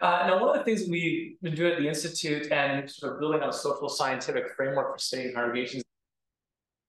Uh, now, one of the things we've been doing at the Institute and sort of building on a social scientific framework for studying congregations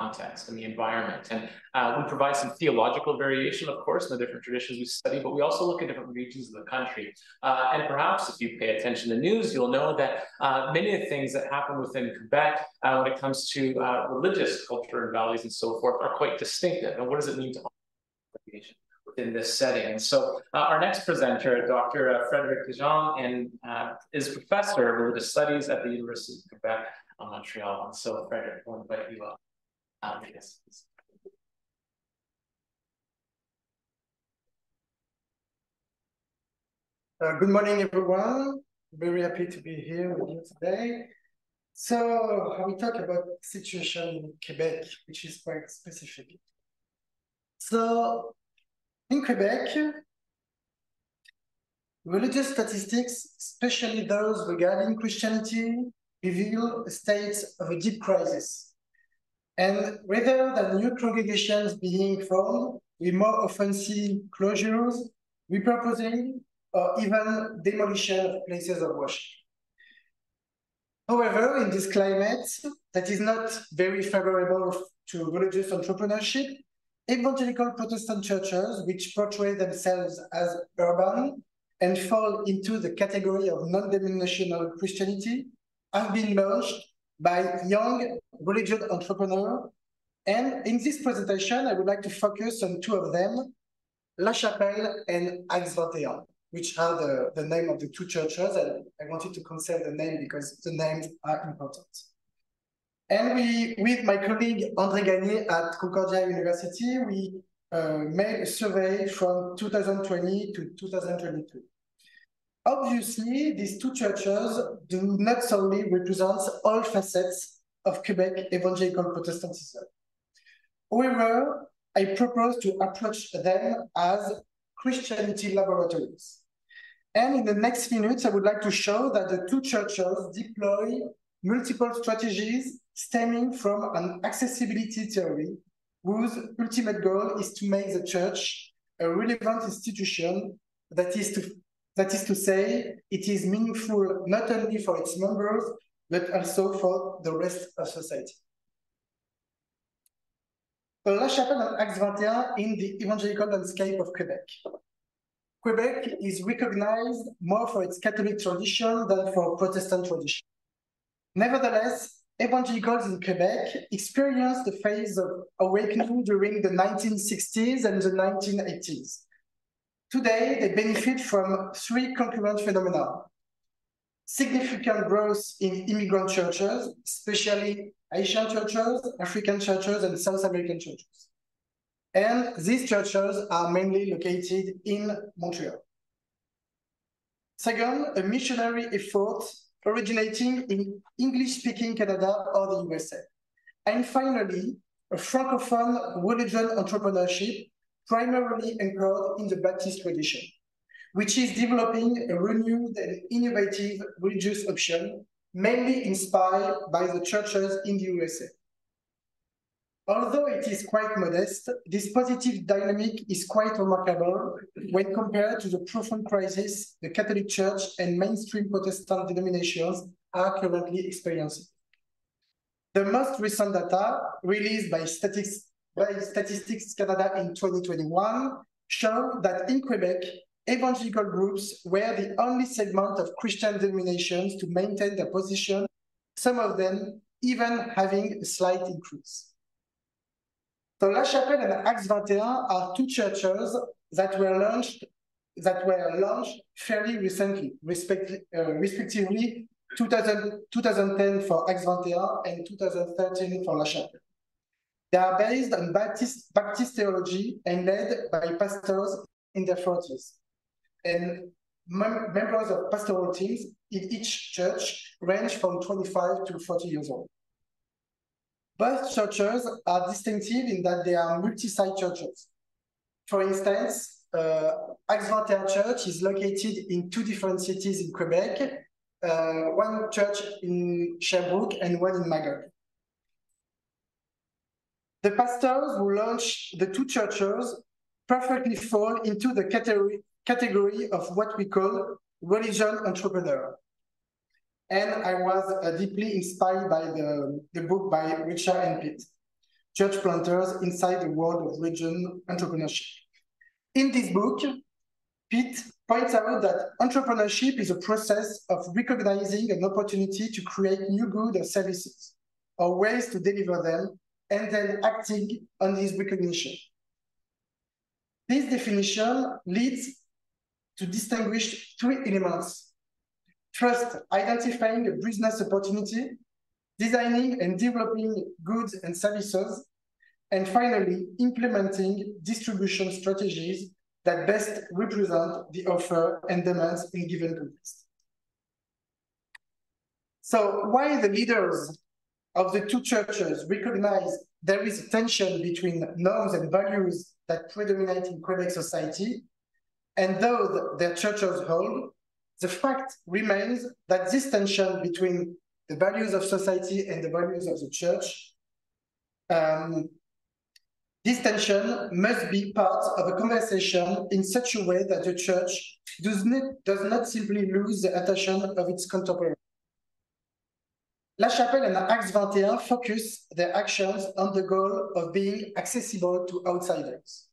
context and the environment. And uh, we provide some theological variation, of course, in the different traditions we study, but we also look at different regions of the country. Uh, and perhaps if you pay attention to the news, you'll know that uh, many of the things that happen within Quebec uh, when it comes to uh, religious culture and values and so forth are quite distinctive. And what does it mean to congregation? Within this setting. So uh, our next presenter, Dr. Uh, Frederic Dejean, and uh, is professor of religious studies at the University of Quebec on Montreal. And so Frederic, I will invite you up. Um, yes, uh, good morning, everyone. Very happy to be here with you today. So I will talk about situation in Quebec, which is quite specific. So in Quebec, religious statistics, especially those regarding Christianity, reveal a state of a deep crisis. And rather than new congregations being formed, we more often see closures, repurposing, or even demolition of places of worship. However, in this climate that is not very favorable to religious entrepreneurship, evangelical Protestant churches, which portray themselves as urban and fall into the category of non-denominational Christianity, have been launched by young religious entrepreneurs. And in this presentation, I would like to focus on two of them, La Chapelle and Axe 21, which are the, the name of the two churches. And I wanted to conserve the name because the names are important. And we, with my colleague André Gagné at Concordia University, we uh, made a survey from 2020 to 2022. Obviously, these two churches do not solely represent all facets of Quebec evangelical Protestantism. However, I propose to approach them as Christianity laboratories. And in the next minutes, I would like to show that the two churches deploy multiple strategies stemming from an accessibility theory whose ultimate goal is to make the church a relevant institution that is to that is to say, it is meaningful not only for its members, but also for the rest of society. The La Chapelle and Axe 21 in the evangelical landscape of Quebec. Quebec is recognized more for its Catholic tradition than for Protestant tradition. Nevertheless, evangelicals in Quebec experienced the phase of awakening during the 1960s and the 1980s. Today, they benefit from three concurrent phenomena. Significant growth in immigrant churches, especially Asian churches, African churches, and South American churches. And these churches are mainly located in Montreal. Second, a missionary effort originating in English-speaking Canada or the USA. And finally, a Francophone religion entrepreneurship primarily anchored in the Baptist tradition, which is developing a renewed and innovative religious option, mainly inspired by the churches in the USA. Although it is quite modest, this positive dynamic is quite remarkable when compared to the profound crisis the Catholic Church and mainstream Protestant denominations are currently experiencing. The most recent data released by Statistics by Statistics Canada in 2021 show that in Quebec, evangelical groups were the only segment of Christian denominations to maintain their position, some of them even having a slight increase. So La Chapelle and Axe 21 are two churches that were launched that were launched fairly recently, respect, uh, respectively 2000, 2010 for Axe 21 and 2013 for La Chapelle. They are based on Baptist, Baptist theology and led by pastors in their 40s. And mem members of pastoral teams in each church range from 25 to 40 years old. Both churches are distinctive in that they are multi-site churches. For instance, uh, Church is located in two different cities in Quebec, uh, one church in Sherbrooke and one in Magog. The pastors who launched the two churches perfectly fall into the category, category of what we call religion entrepreneur. And I was uh, deeply inspired by the, the book by Richard N. Pitt, Church Planters Inside the World of Religion Entrepreneurship. In this book, Pitt points out that entrepreneurship is a process of recognizing an opportunity to create new goods or services, or ways to deliver them, and then acting on this recognition. This definition leads to distinguish three elements. First, identifying a business opportunity, designing and developing goods and services, and finally, implementing distribution strategies that best represent the offer and demands in given context. So why the leaders of the two churches recognize there is a tension between norms and values that predominate in Quebec society, and those their churches hold, the fact remains that this tension between the values of society and the values of the church um, this tension must be part of a conversation in such a way that the church does not, does not simply lose the attention of its contemporaries. La Chapelle and Axe 21 focus their actions on the goal of being accessible to outsiders.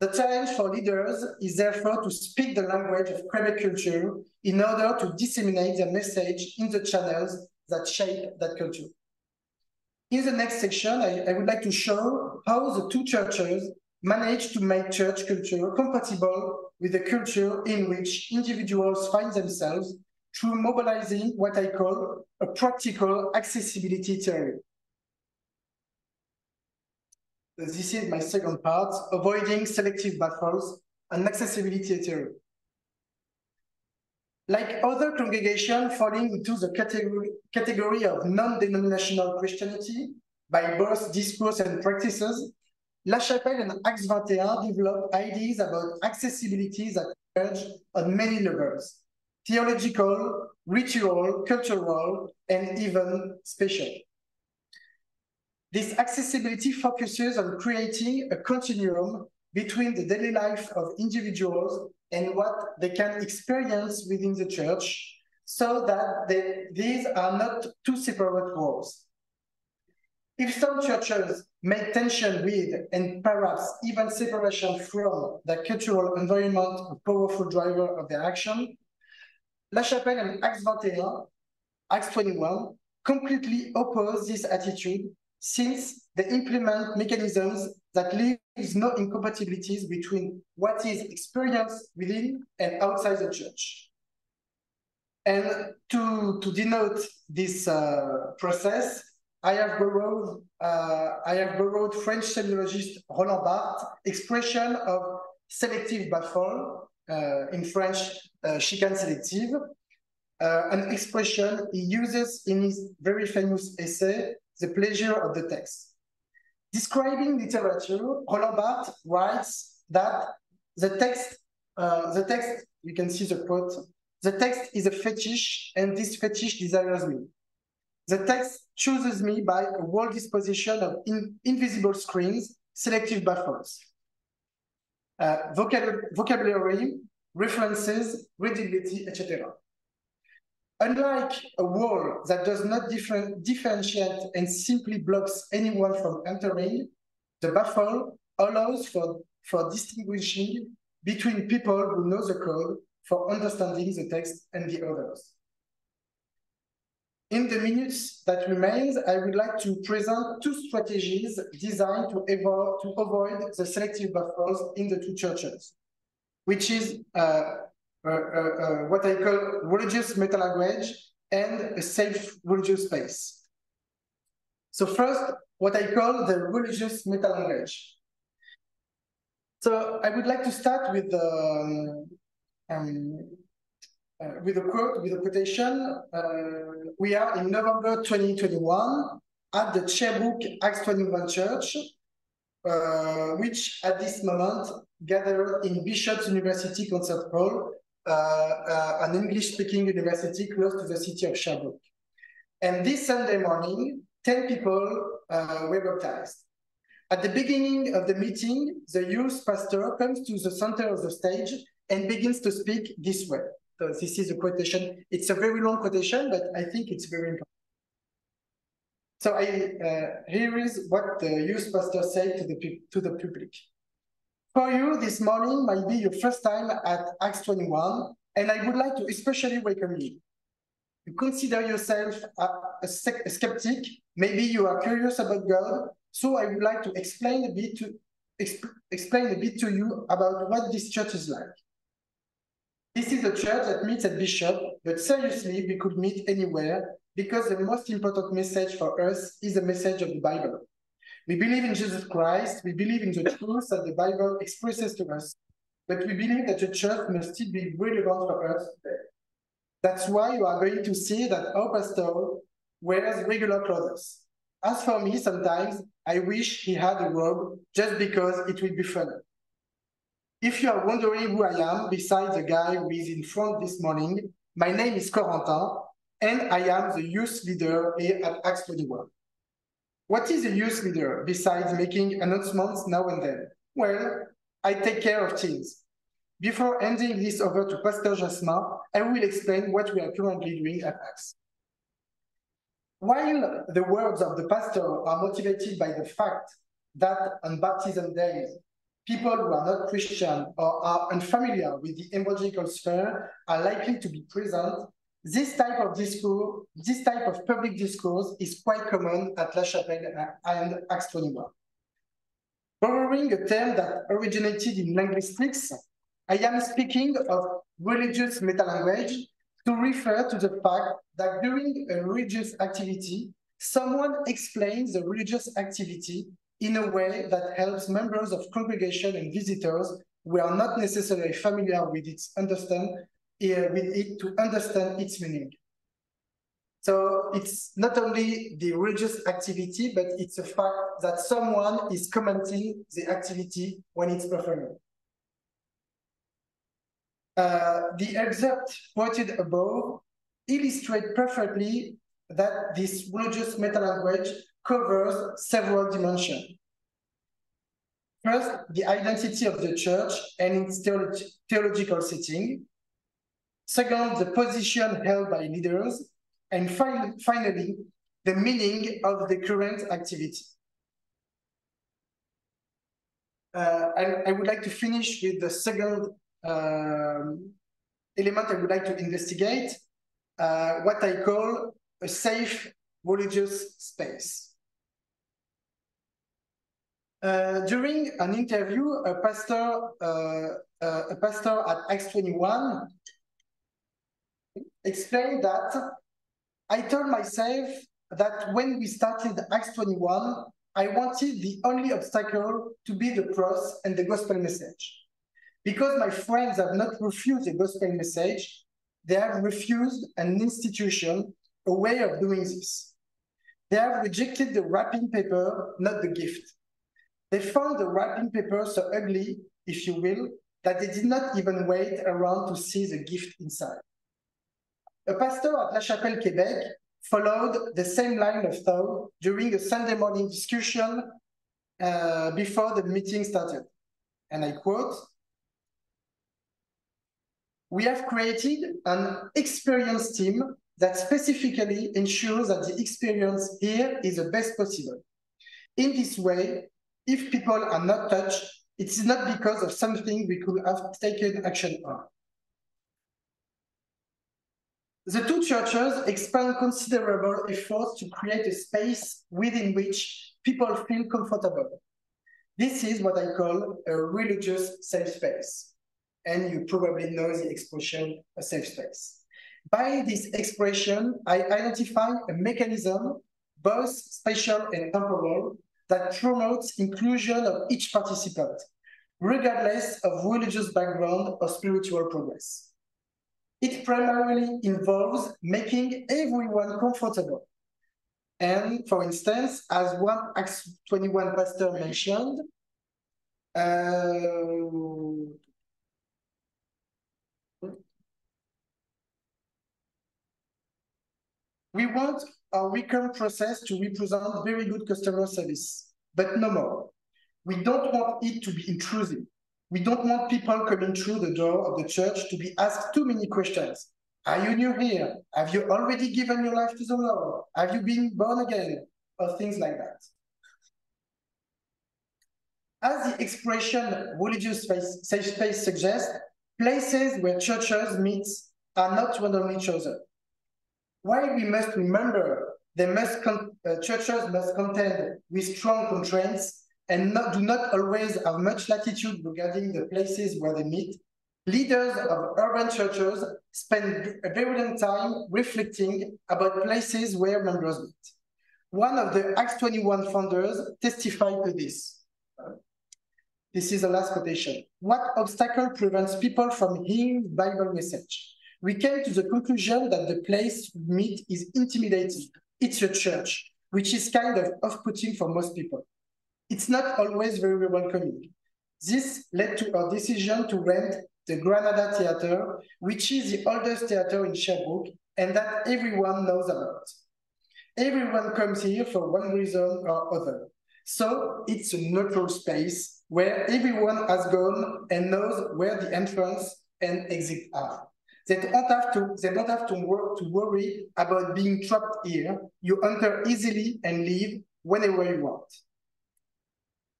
The challenge for leaders is therefore to speak the language of Quebec culture in order to disseminate their message in the channels that shape that culture. In the next section, I, I would like to show how the two churches managed to make church culture compatible with the culture in which individuals find themselves through mobilizing what I call a practical accessibility theory. This is my second part, avoiding selective baffles and accessibility theory. Like other congregations falling into the category, category of non-denominational Christianity by both discourse and practices, La Chapelle and Axe 21 developed ideas about accessibility that emerge on many levels, theological, ritual, cultural, and even spatial. This accessibility focuses on creating a continuum between the daily life of individuals and what they can experience within the church so that they, these are not two separate worlds. If some churches make tension with and perhaps even separation from the cultural environment a powerful driver of their action, La Chapelle and Axe 21, Axe 21 completely oppose this attitude since they implement mechanisms that leaves no incompatibilities between what is experienced within and outside the church. And to, to denote this uh, process, I have borrowed uh, I have borrowed French semiologist Roland Barthes' expression of selective baffle, uh, in French, uh, chicane selective, uh, an expression he uses in his very famous essay, The Pleasure of the Text. Describing literature, Roland Barthes writes that the text, uh, the text, you can see the quote, the text is a fetish and this fetish desires me. The text chooses me by a whole disposition of in, invisible screens, selective baffles. Uh, vocab vocabulary, references, readability, etc. Unlike a wall that does not differ differentiate and simply blocks anyone from entering, the baffle allows for, for distinguishing between people who know the code for understanding the text and the others. In the minutes that remains, I would like to present two strategies designed to, to avoid the selective baffles in the two churches, which is uh, what I call religious meta language and a safe religious space. So first, what I call the religious meta language. So I would like to start with the um, um, uh, with a quote, with a quotation. Uh, we are in November 2021 at the Sherbrooke Axe 21 Church, uh, which at this moment gathered in Bishop's University Concert Hall uh, uh, an English-speaking university close to the city of Sherbrooke. And this Sunday morning, 10 people uh, were baptized. At the beginning of the meeting, the youth pastor comes to the center of the stage and begins to speak this way. So this is a quotation. It's a very long quotation, but I think it's very important. So I, uh, here is what the youth pastor said to the, to the public. For you, this morning might be your first time at Axe 21, and I would like to especially welcome you. You consider yourself a, a, a skeptic, maybe you are curious about God, so I would like to explain a bit to exp explain a bit to you about what this church is like. This is a church that meets at Bishop, but seriously, we could meet anywhere because the most important message for us is the message of the Bible. We believe in Jesus Christ, we believe in the truth that the Bible expresses to us, but we believe that the church must still be relevant for us today. That's why you are going to see that our pastor wears regular clothes. As for me, sometimes I wish he had a robe just because it would be funny. If you are wondering who I am, besides the guy who is in front this morning, my name is Corentin, and I am the youth leader here at Axe 21. What is a youth leader besides making announcements now and then? Well, I take care of teams. Before handing this over to Pastor Jasmin, I will explain what we are currently doing at Axe. While the words of the pastor are motivated by the fact that on baptism days, people who are not Christian or are unfamiliar with the evangelical sphere are likely to be present, this type of discourse, this type of public discourse is quite common at La Chapelle and Axe 21. Borrowing a term that originated in linguistics, I am speaking of religious metalanguage to refer to the fact that during a religious activity, someone explains the religious activity in a way that helps members of congregation and visitors who are not necessarily familiar with its understand uh, with it to understand its meaning. So it's not only the religious activity, but it's a fact that someone is commenting the activity when it's performed. Uh, the excerpt quoted above illustrate perfectly that this religious meta-language covers several dimensions. First, the identity of the church and its theolog theological setting. Second, the position held by leaders. And fin finally, the meaning of the current activity. Uh, I, would like to finish with the second um, element I would like to investigate, uh, what I call a safe religious space. Uh, during an interview, a pastor, a pastor at Axe 21 explained that I told myself that when we started Axe 21, I wanted the only obstacle to be the cross and the gospel message. Because my friends have not refused the gospel message, they have refused an institution, a way of doing this. They have rejected the wrapping paper, not the gift. They found the wrapping paper so ugly, if you will, that they did not even wait around to see the gift inside. A pastor at La Chapelle, Quebec, followed the same line of thought during a Sunday morning discussion uh, before the meeting started. And I quote, we have created an experience team that specifically ensures that the experience here is the best possible. In this way, if people are not touched, it is not because of something we could have taken action on. The two churches expend considerable efforts to create a space within which people feel comfortable. This is what I call a religious safe space and you probably know the expression a safe space. By this expression, I identify a mechanism, both spatial and temporal, that promotes inclusion of each participant, regardless of religious background or spiritual progress. It primarily involves making everyone comfortable. And for instance, as one Axe 21 pastor mentioned, uh, We want our recurrent process to represent very good customer service, but no more. We don't want it to be intrusive. We don't want people coming through the door of the church to be asked too many questions. Are you new here? Have you already given your life to the Lord? Have you been born again? Or things like that. As the expression religious safe space suggests, places where churches meet are not randomly chosen. While we must remember they must uh, churches must contend with strong constraints and not, do not always have much latitude regarding the places where they meet, leaders of urban churches spend a very long time reflecting about places where members meet. One of the Axe 21 founders testified to this. This is the last quotation. What obstacle prevents people from hearing Bible message? We came to the conclusion that the place we meet is intimidating. It's a church, which is kind of off-putting for most people. It's not always very welcoming. This led to our decision to rent the Granada Theatre, which is the oldest theatre in Sherbrooke and that everyone knows about. Everyone comes here for one reason or other. So it's a neutral space where everyone has gone and knows where the entrance and exit are. They don't have to, they don't have to work to worry about being trapped here. You enter easily and leave whenever you want.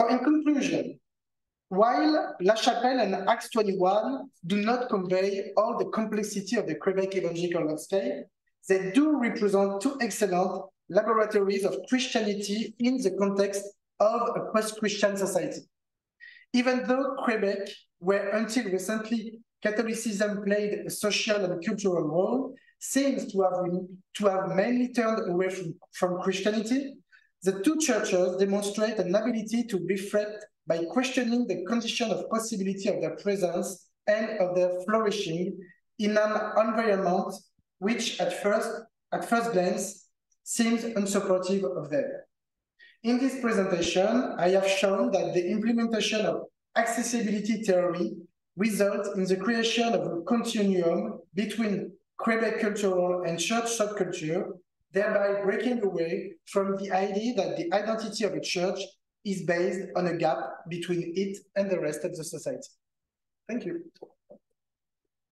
So in conclusion, while La Chapelle and Axe 21 do not convey all the complexity of the Quebec evangelical landscape, they do represent two excellent laboratories of Christianity in the context of a post-Christian society. Even though Quebec, where until recently Catholicism played a social and cultural role, seems to have, to have mainly turned away from, from Christianity, the two churches demonstrate an ability to reflect by questioning the condition of possibility of their presence and of their flourishing in an environment which at first, at first glance seems unsupportive of them. In this presentation, I have shown that the implementation of accessibility theory results in the creation of a continuum between Quebec cultural and church subculture, thereby breaking away from the idea that the identity of a church is based on a gap between it and the rest of the society. Thank you.